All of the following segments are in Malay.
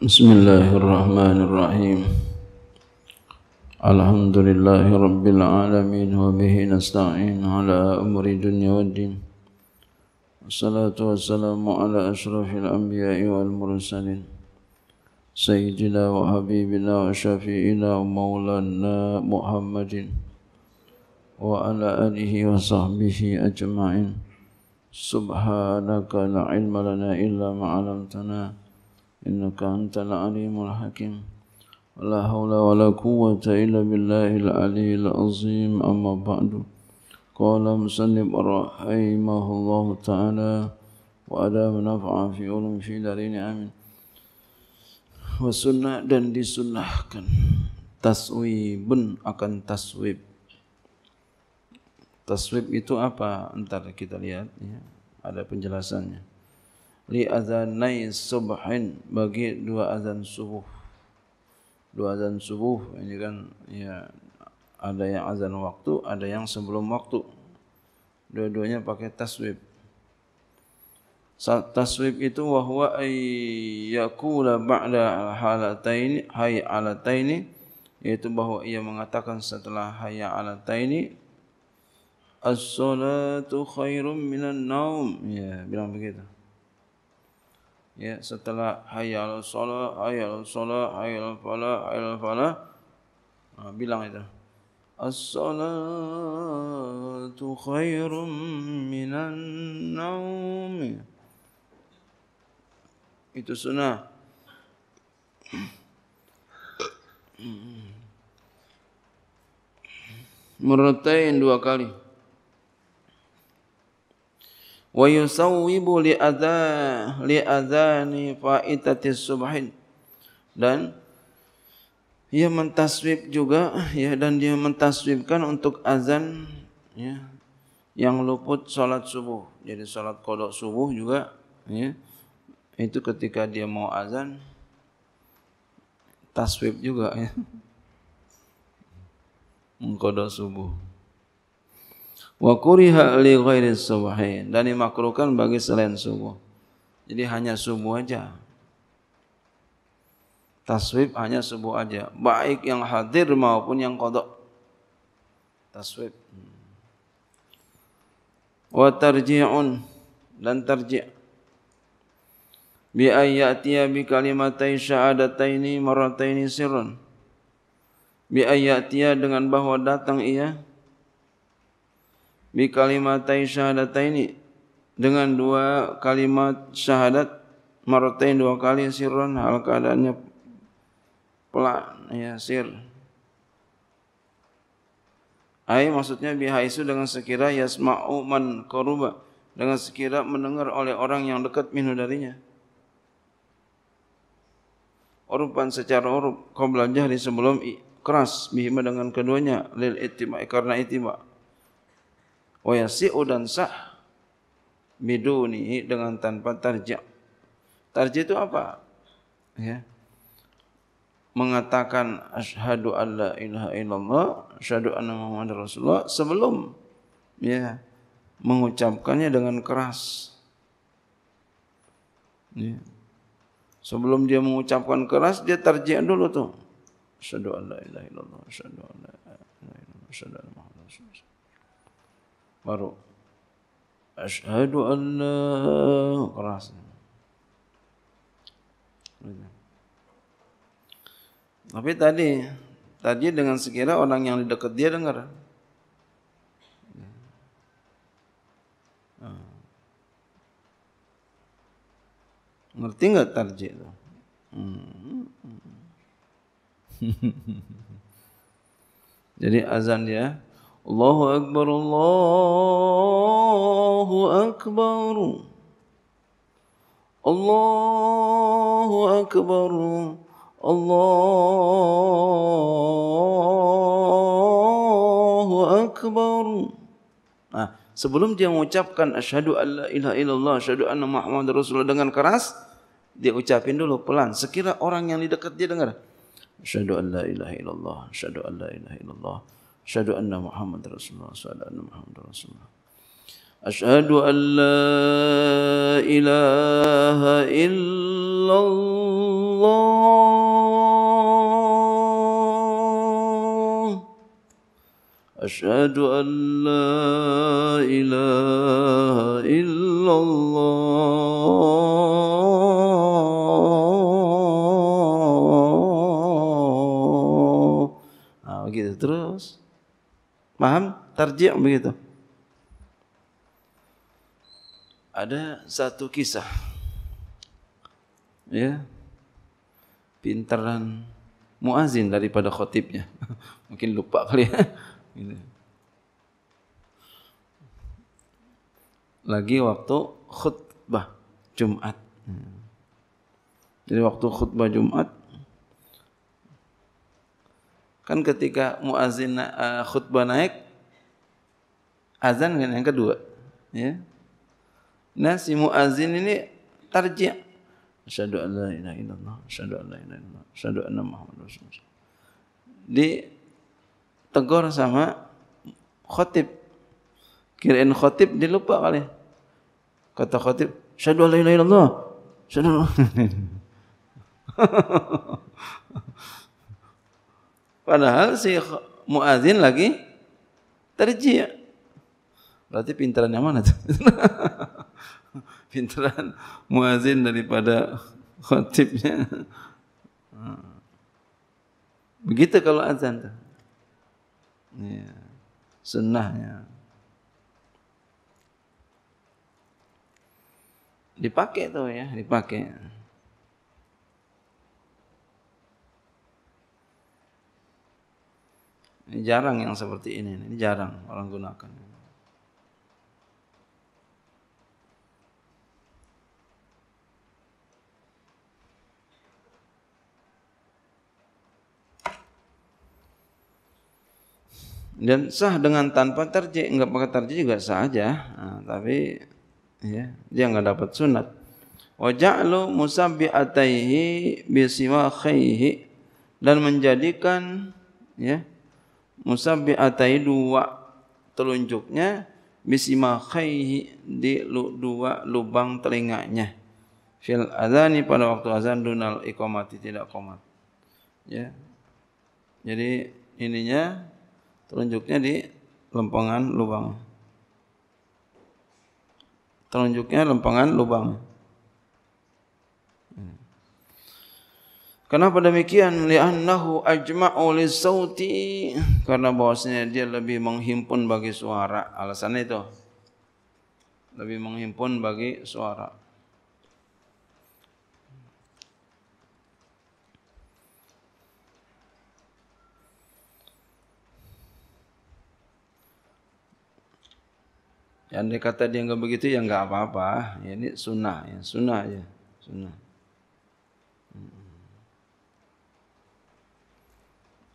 بسم الله الرحمن الرحيم. الحمد لله رب العالمين وبه نستعين على أمر الدنيا والدين. والصلاة والسلام على أشرف الأنبياء والمرسلين. سيدنا وحبيبنا وشفيئنا ومولانا محمد وعلى آله وصحبه أجمعين. سبحانك لا علم لنا إلا ما علمتنا. إنك أنت العليم الحكيم ولا حول ولا قوة إلا بالله العلي العظيم أما بعد قال مسلم رحمه الله تعالى وأدام نفع في علم في دارين آمين Wasunnah dan disunnahkan Taswibun akan taswib Taswib itu apa? Ntar kita lihat ya. Ada penjelasannya Li azanai subhin. Bagi dua azan subuh. Dua azan subuh. Ini kan ya Ada yang azan waktu Ada yang sebelum waktu. Dua-duanya pakai taswib. Taswib itu wahwa ayyakula ba'da halataini hay alataini yaitu bahwa ia mengatakan setelah hayya alataini as-salatu khairum minan naum. Ya bilang begitu ya setelah hayya ala salat hayya ala salat hayya ala falah hayya ala falah. Ha, bilang itu. As-salatu khairum minan naum. Itu sunnah. Meratain dua kali wa yusawwibu li adha li adhani faitati subhin. Dan ia mentaswib juga ya dan dia mentaswibkan untuk azan ya yang luput salat subuh. Jadi salat qada subuh juga ya itu ketika dia mau azan taswib juga ya. Mengkodok subuh wa kuriha li ghairi subhi dan dimakruhkan bagi selain subuh. Jadi hanya subuh aja. Taswib hanya subuh aja. Baik yang hadir maupun yang kodok. Taswib. Wa tarji'un. Dan tarji' bi ayatiya bi kalimatai syahadataini marataini sirran bi ayatiya dengan bahwa datang ia bi kalimatai syahadataini dengan dua kalimat syahadat maratain dua kali sirran hal keadaannya pelan ya sir. Ai maksudnya bihaisu dengan sekira yasma'u man qaruba dengan sekira mendengar oleh orang yang dekat minhu darinya. Urupan secara uruf kau belajar di sebelum keras bihima dengan keduanya lil ittiba karena ittiba wa yasi'u dan sah biduni dengan tanpa tarji' tarji' itu apa ya mengatakan asyhadu alla ilaha illallah asyhadu anna muhammadar rasulullah sebelum ya mengucapkannya dengan keras ya Sebelum dia mengucapkan keras, dia terjek dulu tu. Asyadu an la ilaha illallah. Asyadu an la ilaha illallah. Asyadu an la ilaha Baru. Asyadu an la keras. Tapi tadi, tadi dengan sekira orang yang di dekat dia dengar. Ngerti enggak tarjih itu? Hmm. Jadi azan dia Allahu Akbar Allahu Akbar. Allahu Akbar Allahu Akbar. Nah, sebelum dia mengucapkan asyhadu alla ilaha illallah asyhadu anna muhammadar rasulullah dengan keras, dia ucapin dulu pelan. Sekira orang yang di dekat dia dengar asyhadu an la ilaha illallah asyhadu an la ilaha illallah أشهد أن محمد رسول الله أشهد أن محمد رسول الله. أشهد أن لا إله إلا الله. أشهد أن لا إله إلا الله. Nah, begitu. Terus. Paham tarjih begitu. Ada satu kisah. Ya. Pintaran muazin daripada khotibnya. Mungkin lupa kali. Ya lagi waktu khutbah Jumat. Jadi waktu khutbah Jumat kan ketika muazin uh, khutbah naik azan kan yang kedua ya. Nah si muazin ini tarjih asyhadu an la ilaha illallah asyhadu an la ilaha illallah asyhadu anna muhammadar rasulullah. Di tegur sama khotib. Kirain dia lupa kali. Kata khotib, syahadu la ilaha illallah. Syahadu Padahal si muazin lagi terjia. Berarti pintaran yang mana tu? pintaran muazin daripada khotibnya. Begitu kalau azan tu ya. sunnahnya dipakai tuh ya dipakai ini jarang yang seperti ini ini jarang orang gunakan. Dan sah dengan tanpa terjih enggak pakai terjih juga sah aja. Nah, tapi ya dia enggak dapat sunat. Wa ja'lu musabbi'ataihi bi simakhaihi dan menjadikan ya musabbi'atai dua telunjuknya bi simakhaihi di dua lubang telinganya fil adzani pada waktu azan dunal iqamati tidak qomat ya jadi ininya telunjuknya di lempengan lubang. Telunjuknya lempengan lubang. Kenapa demikian? Li'annahu ajma'u lisauti karena bahwasanya dia lebih menghimpun bagi suara. Alasan itu. Lebih menghimpun bagi suara. Yang dia kata dia enggak begitu ya enggak apa-apa. Ini sunnah ya, sunnah ya, sunnah.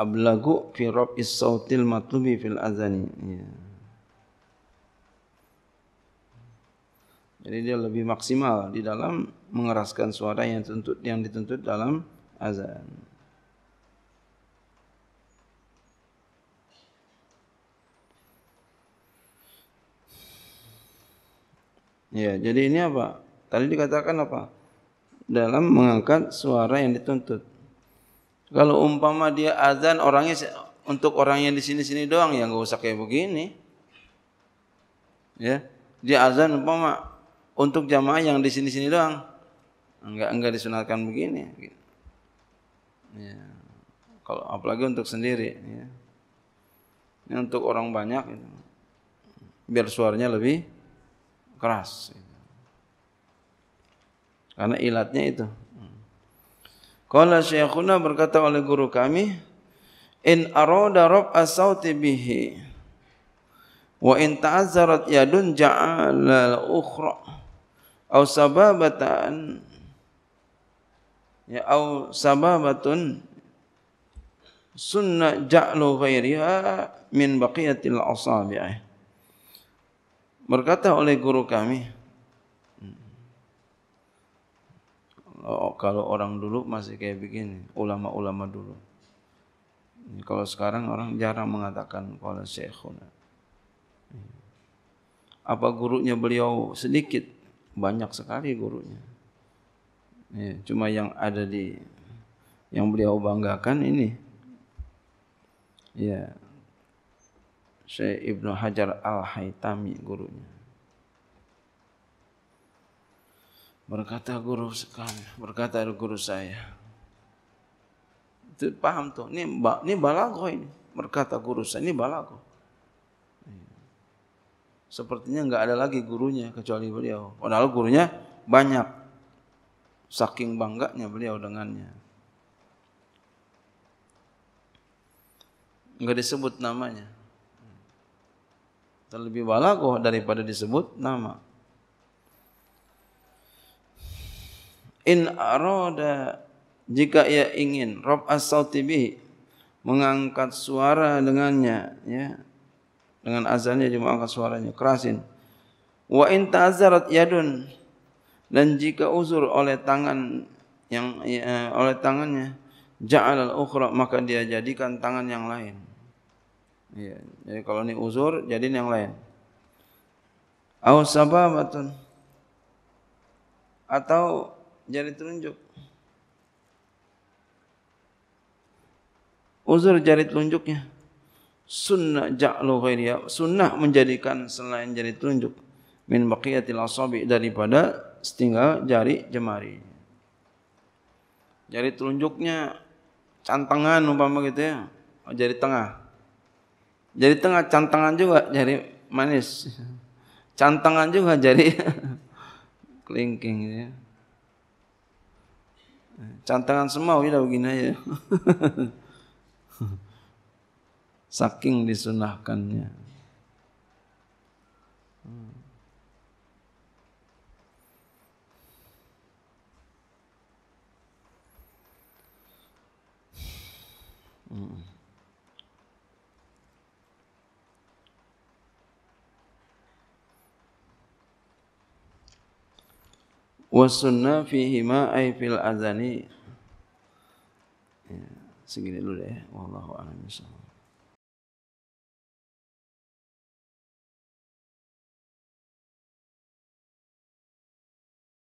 Ablagu fi rab'is sautil matlubi fil azani. Ya. Jadi dia lebih maksimal di dalam mengeraskan suara yang dituntut yang dituntut dalam azan. Ya, jadi ini apa? Tadi dikatakan apa? Dalam mengangkat suara yang dituntut. Kalau umpama dia azan orangnya untuk orang yang di sini-sini doang ya enggak usah kayak begini. Ya, dia azan umpama untuk jamaah yang di sini-sini doang. Enggak enggak disunatkan begini. Ya. Kalau apalagi untuk sendiri ya. Ini untuk orang banyak itu. Biar suaranya lebih keras. Karena ilatnya itu. Kala syekhuna berkata oleh guru kami, In arada rab asauti bihi, wa in ta'azzarat yadun ja'ala ukhra, au sababatan, ya, au sababatun, sunna ja'lu ghairiha min baqiyatil asabi'ah berkata oleh guru kami oh, kalau orang dulu masih kayak begini ulama-ulama dulu. Kalau sekarang orang jarang mengatakan qala syekhuna. Apa gurunya beliau sedikit? Banyak sekali gurunya. Ya, cuma yang ada di yang beliau banggakan ini. Ya Syekh Ibnu Hajar Al-Haytami gurunya. Berkata guru sekali, berkata guru saya. Itu paham tuh, ini ini balago ini. Berkata guru saya, ini balago. Sepertinya enggak ada lagi gurunya kecuali beliau. Padahal gurunya banyak. Saking bangganya beliau dengannya. Enggak disebut namanya terlebih balaghah daripada disebut nama in arada jika ia ingin rob as-sauti mengangkat suara dengannya ya dengan azannya dia mengangkat suaranya kerasin wa in ta'azzarat yadun dan jika uzur oleh tangan yang ya, oleh tangannya ja'al al-ukhra maka dia jadikan tangan yang lain Ya, jadi kalau ini uzur, jadi yang lain. Aw sababatun atau jari telunjuk. Uzur jari telunjuknya. Sunnah ja'lu ghairiya. Sunnah menjadikan selain jari telunjuk. Min baqiyatil asabi daripada setinggal jari jemari. Jari telunjuknya cantangan umpama gitu ya. Jari tengah. Jadi tengah cantangan juga jari manis. Cantangan juga jari kelingking ya. Cantangan semua udah begini aja. Saking disunahkannya. Hmm. Wasunna fihi ma ay fil azani. Ya, segini dulu deh. Wallahu a'lam bishawab.